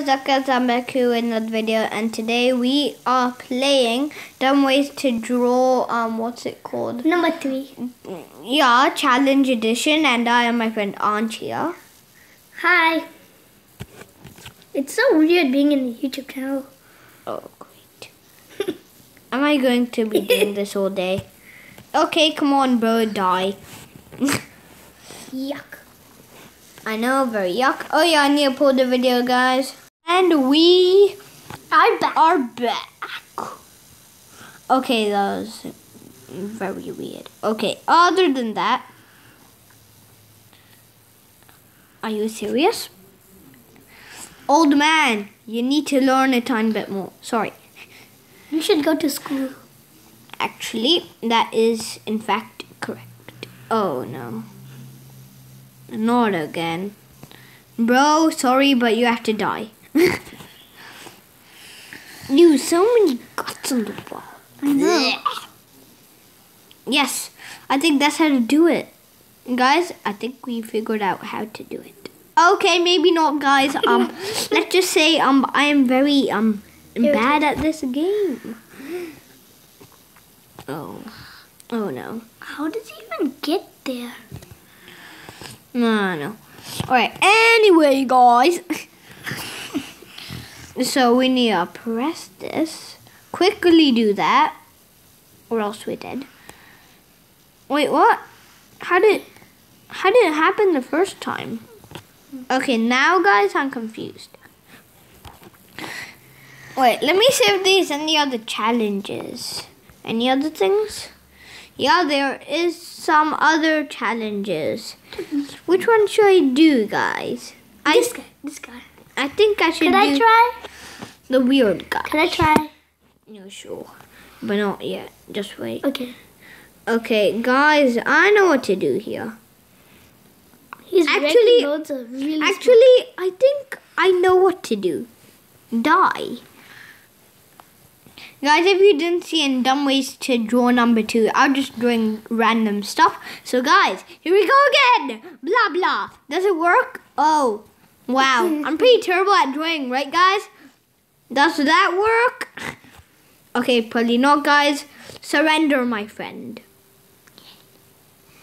Zaka Zambeku in the video and today we are playing Dumb Ways to Draw, um, what's it called? Number three. Yeah, Challenge Edition and I am my friend Aunt here. Hi. It's so weird being in the YouTube channel. Oh, great. am I going to be doing this all day? Okay, come on bro, die. Yuck. I know, very yuck. Oh yeah, I need to pull the video, guys. And we I'm back. are back. Okay, that was very weird. Okay, other than that, are you serious? Old man, you need to learn a tiny bit more. Sorry. You should go to school. Actually, that is in fact correct. Oh no. Not again. Bro, sorry, but you have to die. you, so many guts on the ball. I know. Yes, I think that's how to do it. Guys, I think we figured out how to do it. Okay, maybe not, guys. Um, let's just say um, I am very um bad at this game. Oh, oh no. How does he even get there? No, no. Alright, anyway, guys. so we need to press this. Quickly do that. Or else we're dead. Wait, what? How did how did it happen the first time? Okay, now guys, I'm confused. Wait, let me see if there's any other challenges. Any other things? Yeah, there is some other challenges. Which one should I do, guys? I this guy. This guy. I think I should Can I try? The weird guy. Can I try? No, sure. But not yet. Just wait. Okay. Okay, guys, I know what to do here. He's Actually- making loads of really Actually, I think I know what to do. Die. Guys, if you didn't see in dumb ways to draw number two, I'm just drawing random stuff. So guys, here we go again. Blah blah. Does it work? Oh, wow. I'm pretty terrible at drawing, right guys? Does that work? Okay, probably not, guys. Surrender, my friend.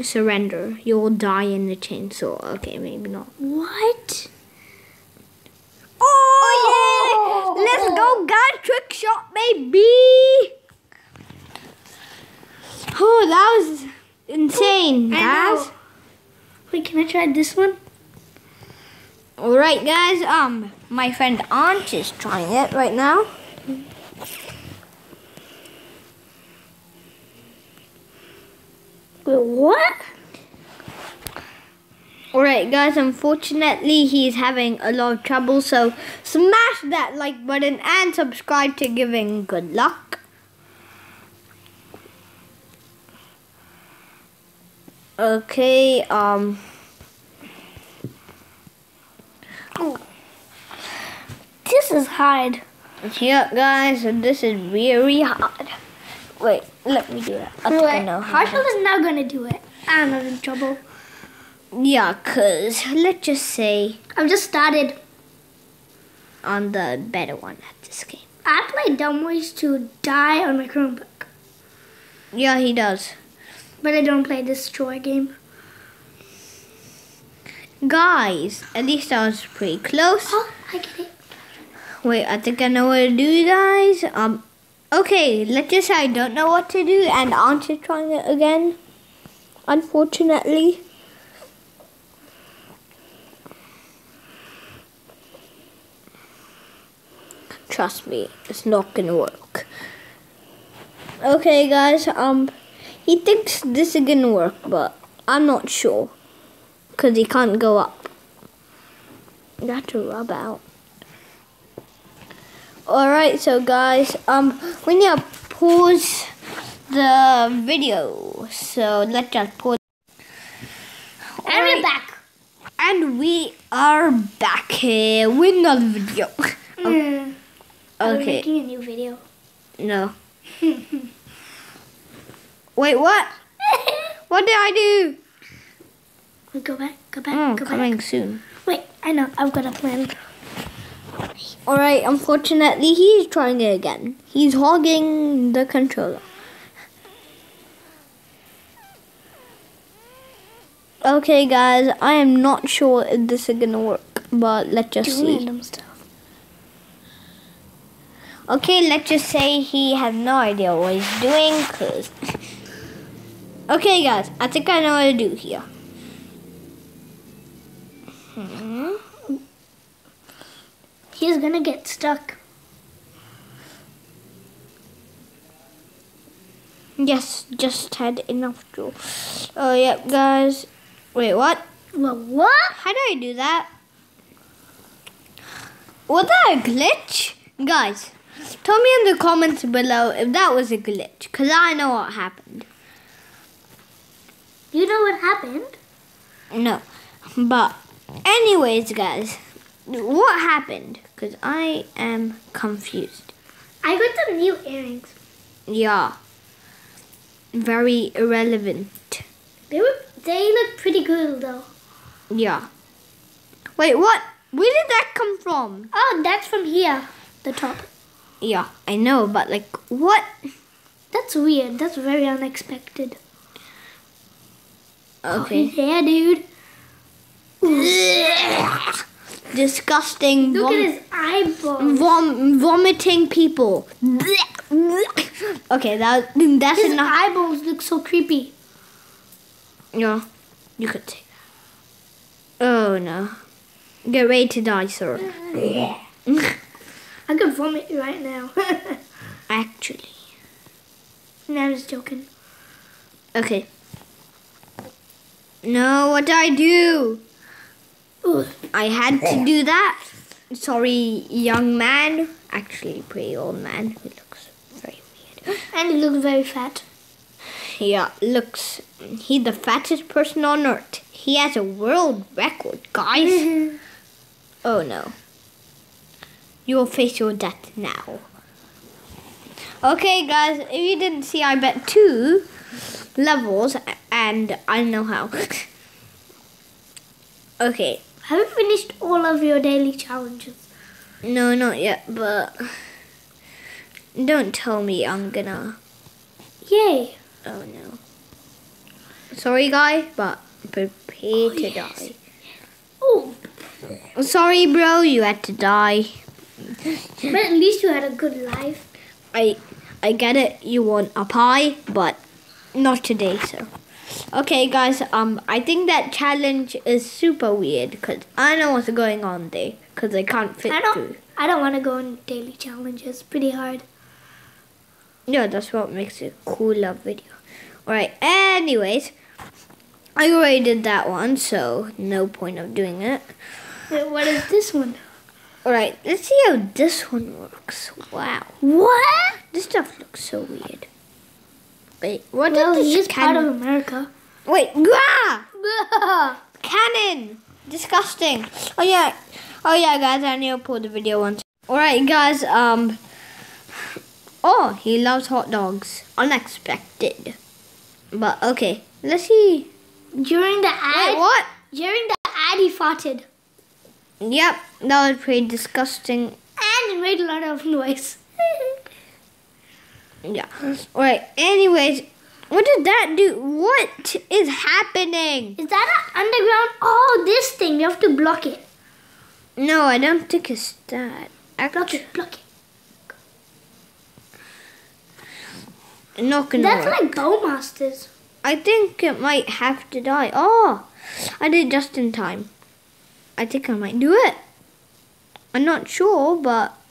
Surrender. You'll die in the chainsaw. Okay, maybe not. What? Oh, yeah! Let's go, guys! Trick shot, baby! Oh, that was insane, guys. Wait, can I try this one? All right, guys. Um, my friend Aunt is trying it right now. What? All right, guys. Unfortunately, he's having a lot of trouble. So smash that like button and subscribe to Giving Good Luck. Okay. Um. This is hard. Yeah, guys, this is very hard. Wait, let me do it. I think I Wait, know how. Harshal is not gonna do it. I'm not in trouble. Yeah, cause let's just say I've just started. on the better one at this game. I play Dumb Ways to Die on my Chromebook, Yeah, he does. but I don't play this Destroy game. Guys, at least I was pretty close. Oh, I get it. Wait, I think I know what to do, guys. Um, okay, let's just say I don't know what to do, and is trying it again. Unfortunately. Trust me, it's not gonna work. Okay, guys. Um, he thinks this is gonna work, but I'm not sure, cause he can't go up. You have to rub out. Alright, so guys, um, we need to pause the video. So let's just pause. And we're back. And we are back here with another video. Mm. Are we Okay, making a new video? no. Wait, what? What did I do? Go back, go back, Oh, go coming back. soon. Wait, I know. I've got a plan. Alright, unfortunately, he's trying it again. He's hogging the controller. Okay, guys, I am not sure if this is gonna work, but let's just Do see. random stuff. Okay, let's just say he has no idea what he's doing, cause. okay, guys, I think I know what to do here. Hmm. He's gonna get stuck. Yes, just had enough jewel. Oh, yep, guys. Wait, what? Well, what? How do I do that? Was that a glitch? Guys, tell me in the comments below if that was a glitch, because I know what happened. You know what happened? No. But, anyways, guys, what happened? Because I am confused. I got some new earrings. Yeah. Very irrelevant. They were they look pretty cool though. Yeah. Wait, what? Where did that come from? Oh, that's from here. The top. Yeah, I know, but like, what? That's weird. That's very unexpected. Okay. Yeah, dude. Disgusting. Look vom- at his eyeballs. vom- vomiting people. Okay, that that's His enough. eyeballs look so creepy. Yeah, you could say that. Oh no. Get ready to die, sir. I could vomit right now. Actually. no, I'm just joking. Okay. No, what did I do? Ugh. I had to do that. Sorry, young man. Actually, pretty old man who looks very weird. And he looks very fat. Yeah, looks. He's the fattest person on earth. He has a world record, guys. Mm-hmm. oh no. You will face your death now. Okay, guys, if you didn't see, I bet two levels, and I know how. okay. Have you finished all of your daily challenges? No, not yet, but don't tell me I'm gonna. Yay. Oh no. Sorry, guy, but prepare oh, to yes. die. Oh, Sorry, bro, you had to die. but at least you had a good life. I I get it. You want a pie, but not today, sir. Okay, guys. Um, I think that challenge is super weird because I know what's going on there because I can't fit I don't. through. I don't want to go on daily challenges. Pretty hard. Yeah, that's what makes it a cooler video. Alright, anyways, I already did that one, so no point of doing it. Wait, what is this one? Alright, let's see how this one works. Wow. What? This stuff looks so weird. Wait, what Well, did this is part of. America. Wait, grah! Cannon! Disgusting. Oh yeah. Oh yeah, guys, I need to pull the video once. Alright, guys, um... Oh, he loves hot dogs. Unexpected. But, okay. Let's see. During the ad, Wait, what? during the ad, he farted Yep, that was pretty disgusting. and it made a lot of noise. Yeah. Alright, anyways, what did that do? What is happening? Is that an underground? Oh, this thing. You have to block it. No, I don't think it's that. Block it. Block it. not gonna That's work. like Bowmasters. I think it might have to die. Oh, I did just in time. I think I might do it. I'm not sure, but.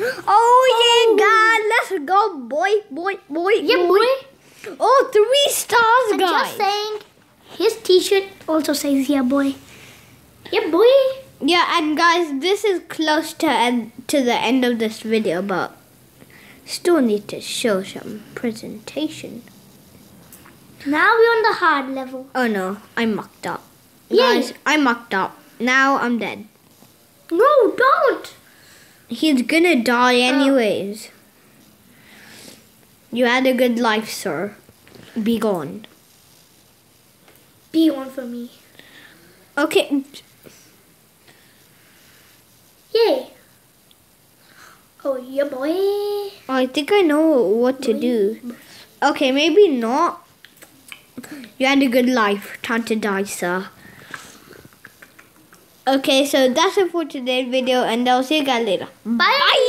Oh, yeah, oh. God, let's go, boy, boy, boy. Yeah, boy. Oh, three stars, I'm guys. just saying. His T-shirt also says "Yeah, boy." Yeah, boy. Yeah, and guys, this is close to end, to the end of this video, but still need to show some presentation. Now we're on the hard level. Oh no, I mucked up. Yay. Guys, I mucked up. Now I'm dead. No, don't. He's gonna die oh. anyways. You had a good life, sir. Be gone. Be on for me. Okay. Yay. Oh, yeah, boy. I think I know what to do. Okay, maybe not. You had a good life. Time to die, sir. Okay, so that's it for today's video, and I'll see you guys later. Bye. Bye!